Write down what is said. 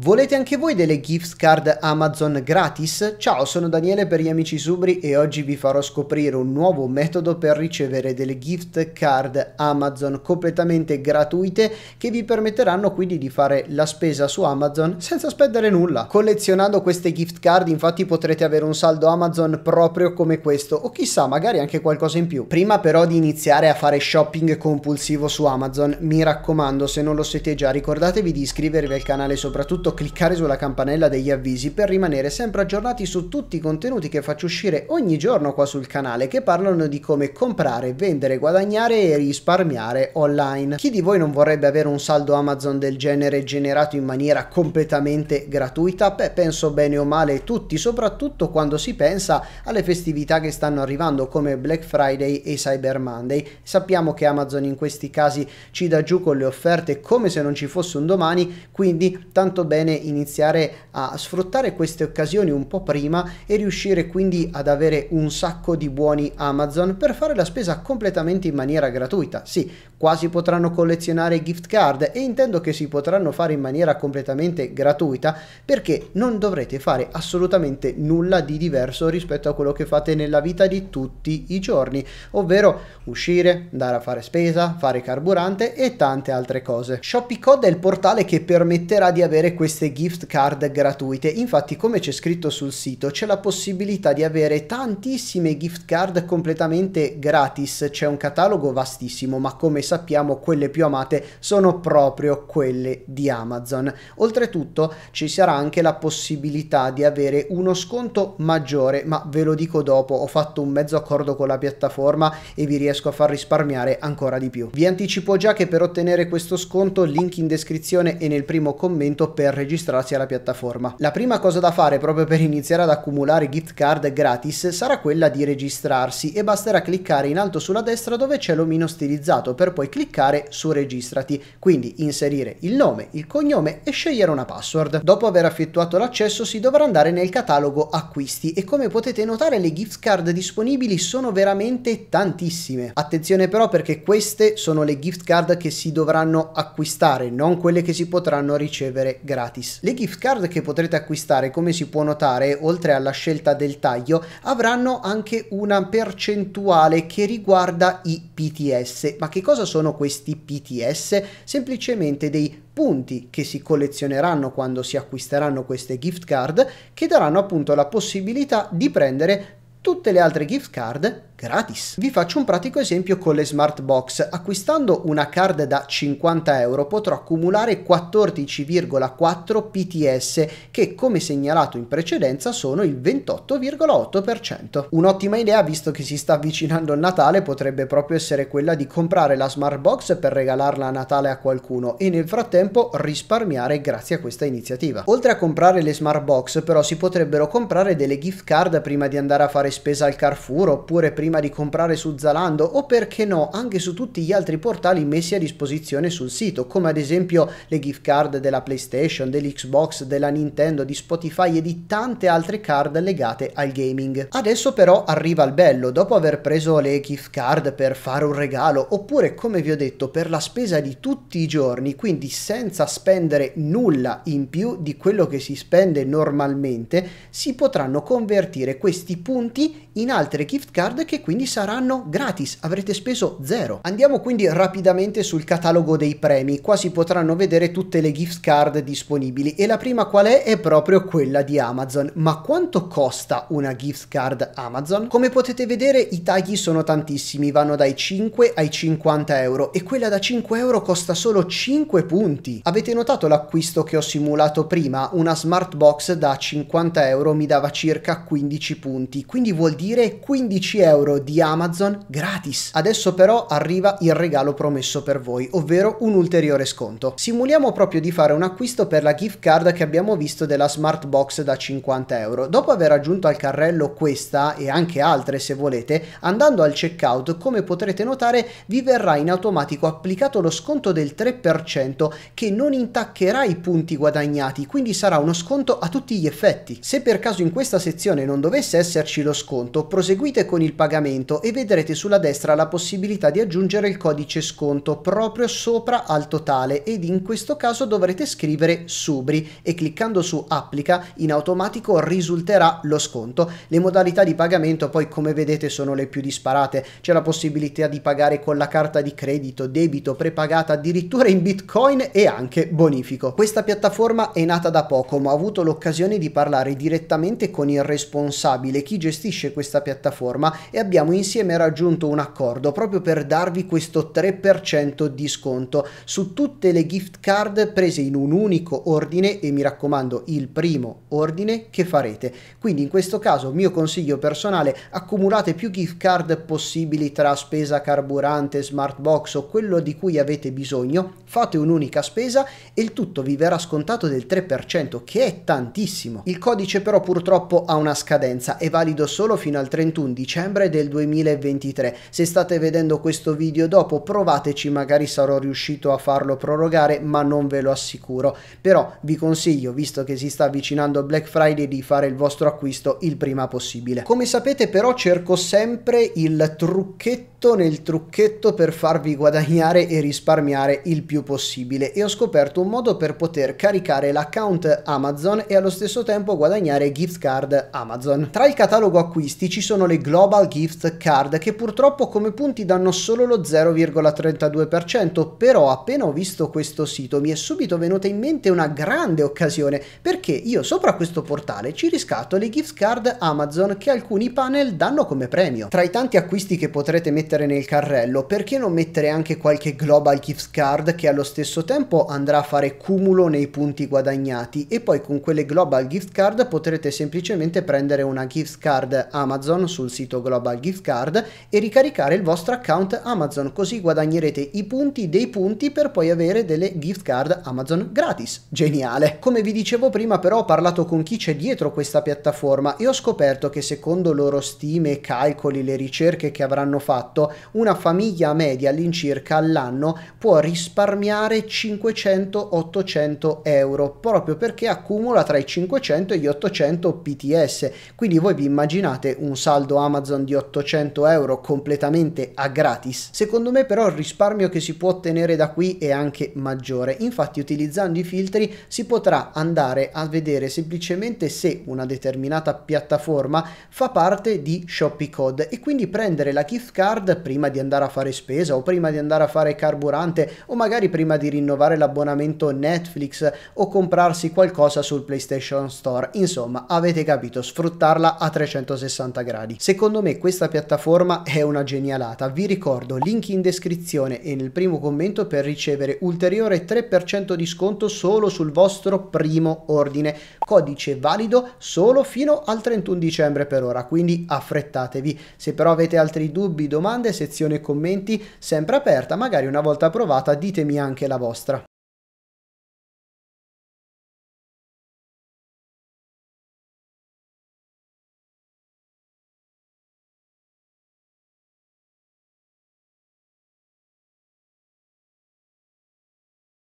Volete anche voi delle gift card Amazon gratis? Ciao, sono Daniele per gli amici Subri e oggi vi farò scoprire un nuovo metodo per ricevere delle gift card Amazon completamente gratuite che vi permetteranno quindi di fare la spesa su Amazon senza spendere nulla. Collezionando queste gift card infatti potrete avere un saldo Amazon proprio come questo o chissà magari anche qualcosa in più. Prima però di iniziare a fare shopping compulsivo su Amazon mi raccomando se non lo siete già ricordatevi di iscrivervi al canale soprattutto soprattutto cliccare sulla campanella degli avvisi per rimanere sempre aggiornati su tutti i contenuti che faccio uscire ogni giorno qua sul canale che parlano di come comprare, vendere, guadagnare e risparmiare online. Chi di voi non vorrebbe avere un saldo Amazon del genere generato in maniera completamente gratuita? Beh, penso bene o male tutti, soprattutto quando si pensa alle festività che stanno arrivando come Black Friday e Cyber Monday. Sappiamo che Amazon in questi casi ci dà giù con le offerte come se non ci fosse un domani, quindi tanto bene iniziare a sfruttare queste occasioni un po' prima e riuscire quindi ad avere un sacco di buoni Amazon per fare la spesa completamente in maniera gratuita. Sì, quasi potranno collezionare gift card e intendo che si potranno fare in maniera completamente gratuita perché non dovrete fare assolutamente nulla di diverso rispetto a quello che fate nella vita di tutti i giorni, ovvero uscire, andare a fare spesa, fare carburante e tante altre cose. ShoppyCode è il portale che permetterà di avere queste gift card gratuite. Infatti, come c'è scritto sul sito, c'è la possibilità di avere tantissime gift card completamente gratis. C'è un catalogo vastissimo, ma come sappiamo, quelle più amate sono proprio quelle di Amazon. Oltretutto, ci sarà anche la possibilità di avere uno sconto maggiore, ma ve lo dico dopo. Ho fatto un mezzo accordo con la piattaforma e vi riesco a far risparmiare ancora di più. Vi anticipo già che per ottenere questo sconto, link in descrizione e nel primo commento per registrarsi alla piattaforma. La prima cosa da fare proprio per iniziare ad accumulare gift card gratis sarà quella di registrarsi e basterà cliccare in alto sulla destra dove c'è l'omino stilizzato per poi cliccare su registrati, quindi inserire il nome, il cognome e scegliere una password. Dopo aver effettuato l'accesso si dovrà andare nel catalogo acquisti e come potete notare le gift card disponibili sono veramente tantissime. Attenzione però perché queste sono le gift card che si dovranno acquistare, non quelle che si potranno ricevere gratis gratis. Le gift card che potrete acquistare, come si può notare, oltre alla scelta del taglio, avranno anche una percentuale che riguarda i PTS. Ma che cosa sono questi PTS? Semplicemente dei punti che si collezioneranno quando si acquisteranno queste gift card che daranno appunto la possibilità di prendere tutte le altre gift card gratis. Vi faccio un pratico esempio con le smart box. Acquistando una card da 50 euro potrò accumulare 14,4 PTS che come segnalato in precedenza sono il 28,8%. Un'ottima idea visto che si sta avvicinando il Natale potrebbe proprio essere quella di comprare la smart box per regalarla a Natale a qualcuno e nel frattempo risparmiare grazie a questa iniziativa. Oltre a comprare le smart box però si potrebbero comprare delle gift card prima di andare a fare spesa al Carrefour oppure prima prima di comprare su Zalando o perché no anche su tutti gli altri portali messi a disposizione sul sito, come ad esempio le gift card della PlayStation, dell'Xbox, della Nintendo, di Spotify e di tante altre card legate al gaming. Adesso però arriva il bello, dopo aver preso le gift card per fare un regalo oppure come vi ho detto per la spesa di tutti i giorni, quindi senza spendere nulla in più di quello che si spende normalmente, si potranno convertire questi punti in altre gift card che quindi saranno gratis, avrete speso zero. Andiamo quindi rapidamente sul catalogo dei premi, qua si potranno vedere tutte le gift card disponibili e la prima qual è? È proprio quella di Amazon. Ma quanto costa una gift card Amazon? Come potete vedere i tagli sono tantissimi, vanno dai 5 ai 50 euro e quella da 5 euro costa solo 5 punti. Avete notato l'acquisto che ho simulato prima? Una smart box da 50 euro mi dava circa 15 punti, quindi vuol dire 15 euro euro di Amazon gratis. Adesso però arriva il regalo promesso per voi, ovvero un ulteriore sconto. Simuliamo proprio di fare un acquisto per la gift card che abbiamo visto della smart box da 50 euro. Dopo aver aggiunto al carrello questa e anche altre se volete, andando al checkout come potrete notare vi verrà in automatico applicato lo sconto del 3% che non intaccherà i punti guadagnati, quindi sarà uno sconto a tutti gli effetti. Se per caso in questa sezione non dovesse esserci lo sconto, proseguite con il pagamento pagamento e vedrete sulla destra la possibilità di aggiungere il codice sconto proprio sopra al totale ed in questo caso dovrete scrivere Subri e cliccando su applica in automatico risulterà lo sconto. Le modalità di pagamento poi come vedete sono le più disparate, c'è la possibilità di pagare con la carta di credito, debito, prepagata addirittura in bitcoin e anche bonifico. Questa piattaforma è nata da poco ma ho avuto l'occasione di parlare direttamente con il responsabile, chi gestisce questa piattaforma e abbiamo insieme raggiunto un accordo proprio per darvi questo 3% di sconto su tutte le gift card prese in un unico ordine e mi raccomando il primo ordine che farete. Quindi in questo caso mio consiglio personale accumulate più gift card possibili tra spesa carburante, smart box o quello di cui avete bisogno, fate un'unica spesa e il tutto vi verrà scontato del 3% che è tantissimo. Il codice però purtroppo ha una scadenza, è valido solo fino al 31 dicembre del 2023. Se state vedendo questo video dopo provateci, magari sarò riuscito a farlo prorogare ma non ve lo assicuro. Però vi consiglio, visto che si sta avvicinando Black Friday, di fare il vostro acquisto il prima possibile. Come sapete però cerco sempre il trucchetto nel trucchetto per farvi guadagnare e risparmiare il più possibile e ho scoperto un modo per poter caricare l'account Amazon e allo stesso tempo guadagnare gift card Amazon. Tra il catalogo acquisti ci sono le Global Gift Card che purtroppo come punti danno solo lo 0,32%, però appena ho visto questo sito mi è subito venuta in mente una grande occasione perché io sopra questo portale ci riscatto le gift card Amazon che alcuni panel danno come premio. Tra i tanti acquisti che potrete mettere nel carrello, perché non mettere anche qualche Global Gift Card che allo stesso tempo andrà a fare cumulo nei punti guadagnati e poi con quelle Global Gift Card potrete semplicemente prendere una gift card Amazon sul sito Global Gift Card e ricaricare il vostro account Amazon, così guadagnerete i punti dei punti per poi avere delle gift card Amazon gratis. Geniale! Come vi dicevo prima però ho parlato con chi c'è dietro questa piattaforma e ho scoperto che secondo loro stime, calcoli, le ricerche che avranno fatto, una famiglia media all'incirca all'anno può risparmiare 500-800 euro proprio perché accumula tra i 500 e gli 800 PTS. Quindi voi vi immaginate un saldo Amazon di 800 euro completamente a gratis. Secondo me però il risparmio che si può ottenere da qui è anche maggiore. Infatti utilizzando i filtri si potrà andare a vedere semplicemente se una determinata piattaforma fa parte di Shopee Code e quindi prendere la gift card prima di andare a fare spesa o prima di andare a fare carburante o magari prima di rinnovare l'abbonamento Netflix o comprarsi qualcosa sul PlayStation Store. Insomma, avete capito, sfruttarla a 360 gradi. Secondo me questa piattaforma è una genialata. Vi ricordo link in descrizione e nel primo commento per ricevere ulteriore 3% di sconto solo sul vostro primo ordine. Codice valido solo fino al 31 dicembre per ora, quindi affrettatevi. Se però avete altri dubbi, domande, sezione commenti sempre aperta, magari una volta provata ditemi anche la vostra.